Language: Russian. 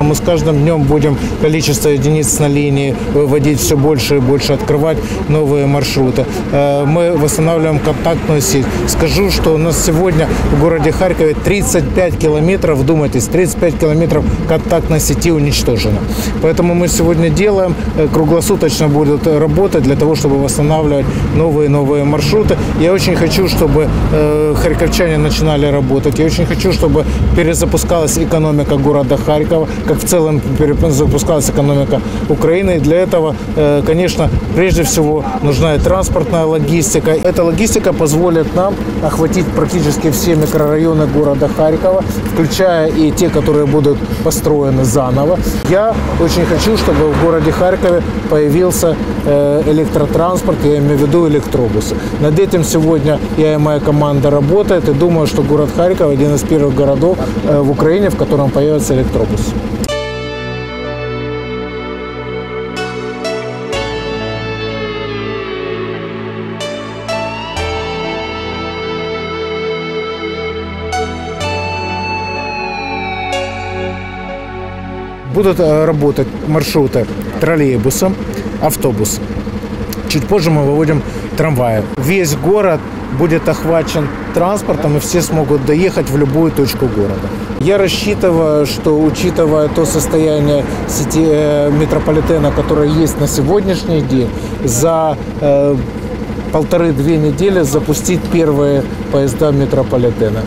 Мы с каждым днем будем количество единиц на линии выводить все больше и больше, открывать новые маршруты. Э, Мы восстанавливаем контактную сеть. Скажу, что у нас сегодня в городе Харькове 35 километров, вдумайтесь, 35 километров контактной сети уничтожено. Поэтому мы сегодня делаем, э, круглосуточно будут работать для того, чтобы восстанавливать новые новые маршруты. Я очень хочу, чтобы э, харьковчане начинали работать. Я очень хочу, чтобы перезапускалась экономика города Харькова, как в целом перезапускалась экономика Украины. И для этого, э, конечно, прежде всего нужна и транспортная логистика. Эта логистика позволит нам охватить практически все микрорайоны города Харькова, включая и те, которые будут построены заново. Я очень хочу, чтобы в городе Харькове появился э, электротранспорт, я имею в виду электробусы. Над этим сегодня я и моя команда работает, и думаю, что город Харьков один из первых городов э, в Украине, в котором появится электробус. Будут э, работать маршруты троллейбусом, автобус. Чуть позже мы выводим трамваи. Весь город будет охвачен транспортом, и все смогут доехать в любую точку города. Я рассчитываю, что учитывая то состояние сети э, метрополитена, которое есть на сегодняшний день, за э, полторы-две недели запустить первые поезда метрополитена.